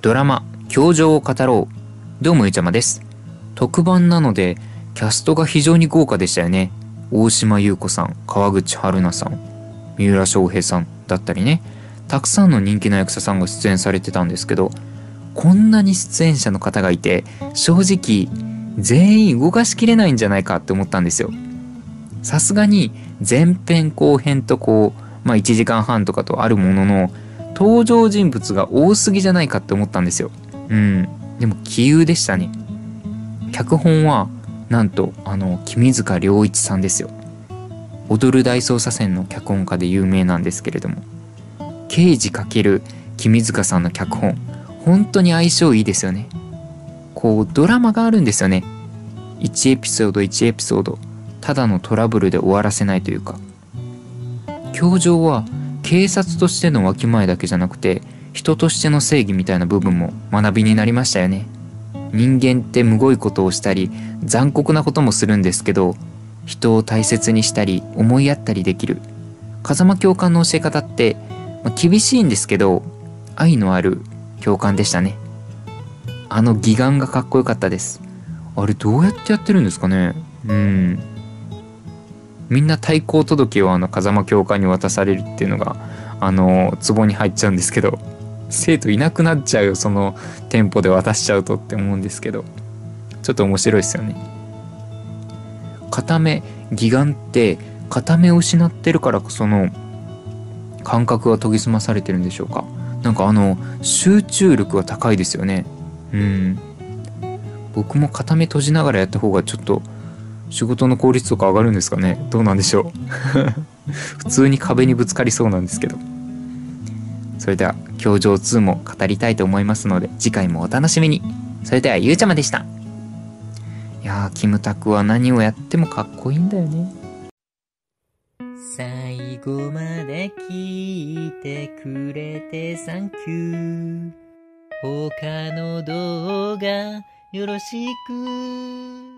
ドラマ「教場を語ろう」どうもゆうちゃまです。特番なのでキャストが非常に豪華でしたよね。大島優子さん川口春奈さん三浦翔平さんだったりね。たくさんの人気の役者さんが出演されてたんですけどこんなに出演者の方がいて正直全員動かしきれないんじゃないかって思ったんですよ。さすがに前編後編とこうまあ1時間半とかとあるものの登場人物が多すぎじゃないかって思ったんですよ。うん。でも杞憂でしたね。脚本はなんとあの君塚良一さんですよ。踊る大捜査線の脚本家で有名なんですけれども。刑事×君塚さんの脚本本当に相性いいですよね。こうドラマがあるんですよね。1エピソード1エピソード。ただのトラブルで終わらせないというか。教場は警察としてのわきまえだけじゃなくて人としての正義みたいな部分も学びになりましたよね。人間ってむごいことをしたり残酷なこともするんですけど人を大切にしたり思いやったりできる。風間教官の教え方って、まあ、厳しいんですけど愛のある教官でしたね。あの義眼がかっこよかったです。あれどうやってやってるんですかね。うん。みんな対抗届をあの風間教官に渡されるっていうのがあの壺に入っちゃうんですけど生徒いなくなっちゃうよその店舗で渡しちゃうとって思うんですけどちょっと面白いですよね。片目義眼って片目を失ってるからこその感覚が研ぎ澄まされてるんでしょうか。なんかあの集中力が高いですよね。うん。僕も片目閉じながらやった方がちょっと仕事の効率とか上がるんですかね？どうなんでしょう？普通に壁にぶつかりそうなんですけど。それでは「教場2」も語りたいと思いますので次回もお楽しみに。それではゆうちゃまでした。いやーキムタクは何をやってもかっこいいんだよね。最後まで聞いてくれてサンキュー。他の動画よろしく。